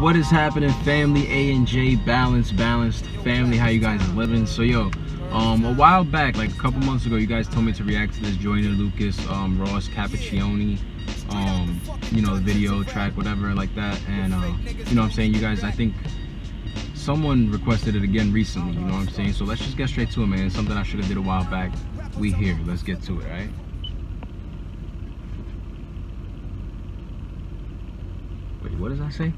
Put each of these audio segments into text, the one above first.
What is happening, family? A and J, balanced, balanced family. How you guys living? So, yo, um, a while back, like a couple months ago, you guys told me to react to this Joyner Lucas, um, Ross Capicchioni, um, you know, video track, whatever, like that. And uh, you know, what I'm saying, you guys, I think someone requested it again recently. You know what I'm saying? So let's just get straight to it, man. Something I should have did a while back. We here. Let's get to it, right? Wait, what does that say?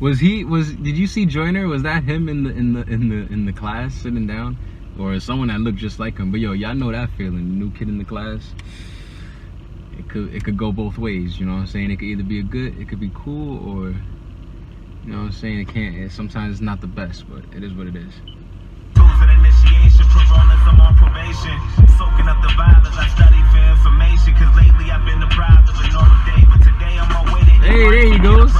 Was he was did you see Joyner? Was that him in the in the in the in the class sitting down? Or someone that looked just like him? But yo, y'all know that feeling. The new kid in the class. It could it could go both ways, you know what I'm saying? It could either be a good, it could be cool or you know what I'm saying, it can't it, sometimes it's not the best, but it is what it is. Tools and initiation, Coronas, I'm on probation. Soaking up the vibe as I study for information. Cause lately I've been deprived of a normal day. But today I'm on way to Hey, there he goes.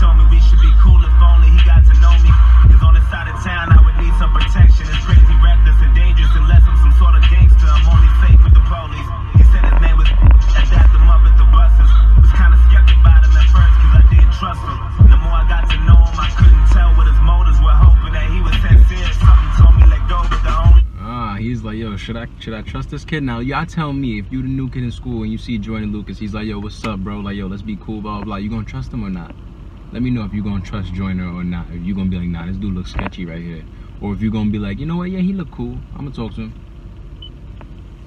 Told me we should be cool if only he got to know me. Cause on this side of town I would need some protection. It's crazy, reckless, and dangerous unless I'm some sort of gangster. I'm only safe with the police. He said his name was and dapped him up at the buses. Was kinda skeptic about him at first cause I didn't trust him. The more I got to know him, I couldn't tell what his motives were, hoping that he was sincere. Something told me let go, but the only Ah, he's like, yo, should I should I trust this kid? Now y'all tell me if you the new kid in school and you see Joyner Lucas, he's like, yo, what's up, bro? Like, yo, let's be cool, blah blah blah. You gonna trust him or not? Let me know if you're gonna trust Joyner or not. If you gonna be like, nah, this dude looks sketchy right here. Or if you're gonna be like, you know what, yeah, he look cool. I'm gonna talk to him.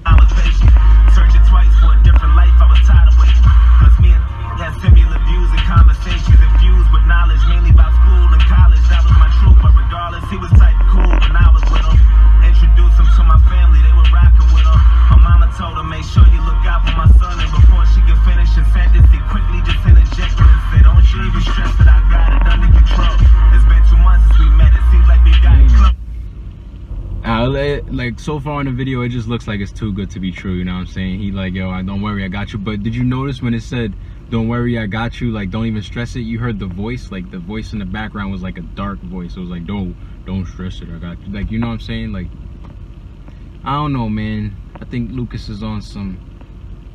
I was patient, searching twice for a different life. I was tired of waiting. Plus, me had similar views and conversations infused with knowledge, mainly about school and college. That was my truth, but regardless, he was type cool when I was with him. Introduced him to my family, like so far in the video, it just looks like it's too good to be true. You know what I'm saying? He like, yo, I don't worry, I got you. But did you notice when it said, "Don't worry, I got you"? Like, don't even stress it. You heard the voice, like the voice in the background was like a dark voice. It was like, don't, don't stress it, I got you. Like, you know what I'm saying? Like, I don't know, man. I think Lucas is on some.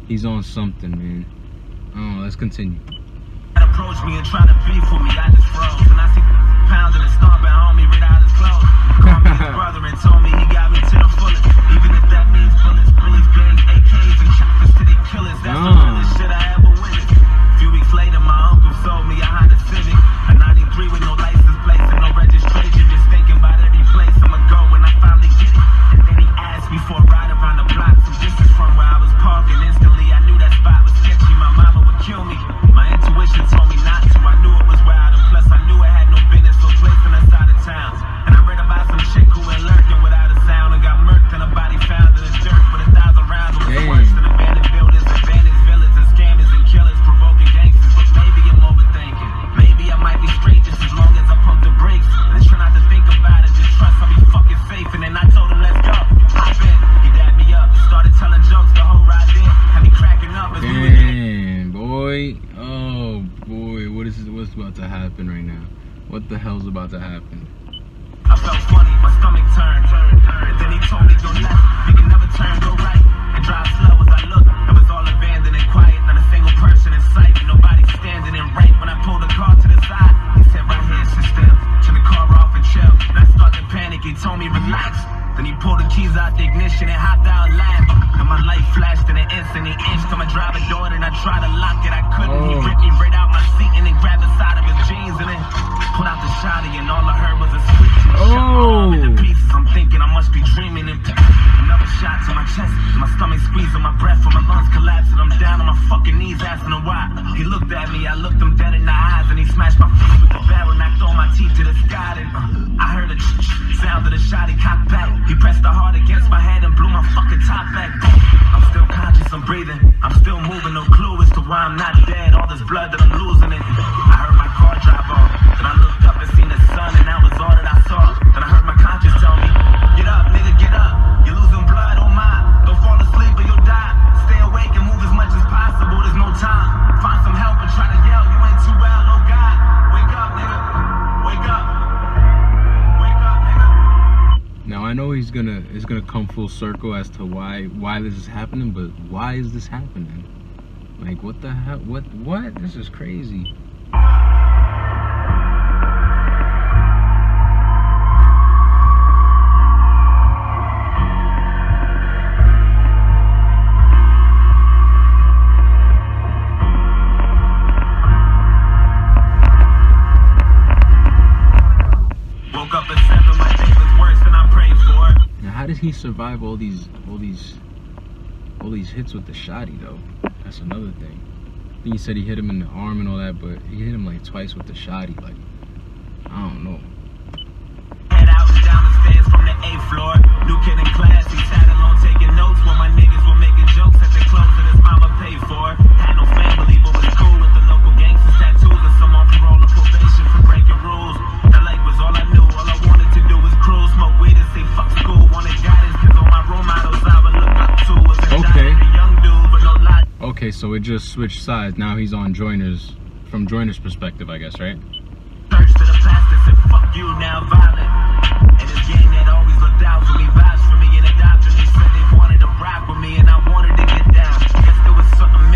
He's on something, man. I don't know. Let's continue. Me and to with me, I just froze. And I see and stomping on me right brother and told me he got me to the fullest. What's about to happen right now? What the hell's about to happen? I felt funny, my stomach turned. And then he told me go left, we can never turn, go right. And drive slow as I look. It was all abandoned and quiet, not a single person in sight. Nobody standing in rank when I pulled the car to the side. He said right here, sit still. Turn the car off and chill. And I started to panic, he told me relax. Then he pulled the keys out the ignition and hopped out and. And my light flashed in an instant. He inched to my driver door and I tried to must be dreaming another shot to my chest. My stomach squeezing, my breath from my lungs collapsing. I'm down on my fucking knees asking him why. He looked at me, I looked him dead in the eyes, and he smashed my face with the barrel, knocked all my teeth to the sky. And uh, I heard a sound of the shot. He cocked back. He pressed the hard against my head and blew my fucking top back. I'm still conscious, I'm breathing, I'm still moving. No clue as to why I'm not dead. All this blood that I'm losing. It. He's gonna it's gonna come full circle as to why why this is happening, but why is this happening? Like what the hell? What what? This is crazy. He survive all these all these all these hits with the shotty though? That's another thing. I think he said he hit him in the arm and all that, but he hit him like twice with the shotty. Like I don't know. Head out and down the stairs from the eighth floor. New kid in class, he sat alone taking notes while my niggas were making jokes at the clothes that his mama paid for. Had no family, but was cool with the local gangsters, tattoos, and some probation So it just switched sides. Now he's on Joyner's from Joyner's perspective, I guess, right? And I wanted to get down. Guess there was something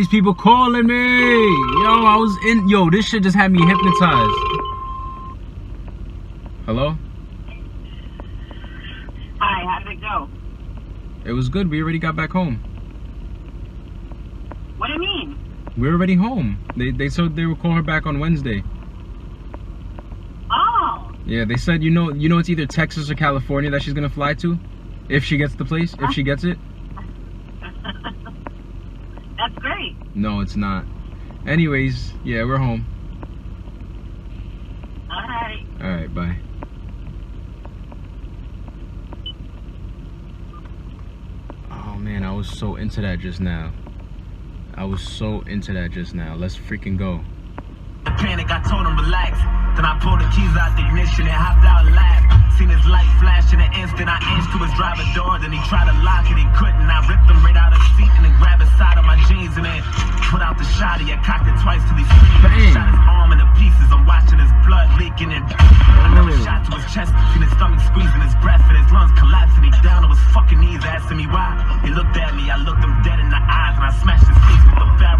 these people calling me? Yo, I was in. Yo, this shit just had me hypnotized. Hello? Hi, how did it go? It was good. We already got back home. What do you mean? We're already home. They they said they would call her back on Wednesday. Oh, Yeah, they said you know you know it's either Texas or California that she's gonna fly to, if she gets the place. If uh-huh. she gets it. That's great. No, it's not. Anyways, yeah, we're home. All right. All right, bye. Oh man, I was so into that just now. I was so into that just now. Let's freaking go. The panic, I told him relax. Then I pulled the keys out the ignition and hopped out and laughed. Seen his light flash in an instant. I inched to his driver door. Then he tried to lock it, he couldn't. I ripped him right out of the seat and then grabbed the side of my jeans and then put out the shotty. I cocked it twice till he screamed. Bang. Shot his arm into pieces. I'm watching his blood leaking and another shot to his chest. Seen his stomach squeezing his breath and his lungs collapsing. He down on his fucking knees asking me why. He looked at me. I looked him dead in the eyes and I smashed his face with the barrel.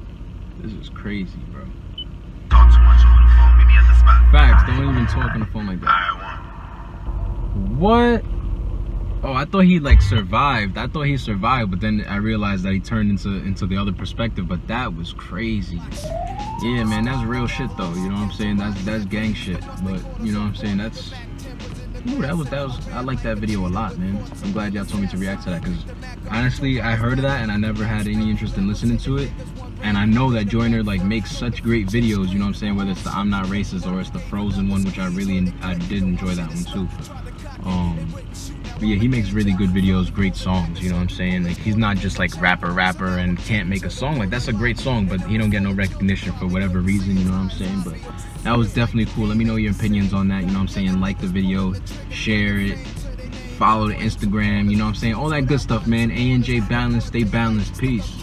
This is crazy, bro. Talk too much over the phone. Meet me at the spot. Facts, don't even talk on the phone like that. What? Oh, I thought he like survived. I thought he survived, but then I realized that he turned into into the other perspective. But that was crazy. Yeah, man, that's real shit though. You know what I'm saying? That's that's gang shit. But you know what I'm saying? That's Ooh, that was that was I like that video a lot, man. I'm glad y'all told me to react to that because honestly, I heard of that and I never had any interest in listening to it. And I know that Joyner like makes such great videos. You know what I'm saying? Whether it's the I'm not racist or it's the Frozen one, which I really I did enjoy that one too. Um, but yeah, he makes really good videos, great songs. You know what I'm saying? Like he's not just like rapper, rapper, and can't make a song. Like that's a great song, but he don't get no recognition for whatever reason. You know what I'm saying? But that was definitely cool. Let me know your opinions on that. You know what I'm saying? Like the video, share it, follow the Instagram. You know what I'm saying? All that good stuff, man. A and J balance, stay balanced. Peace.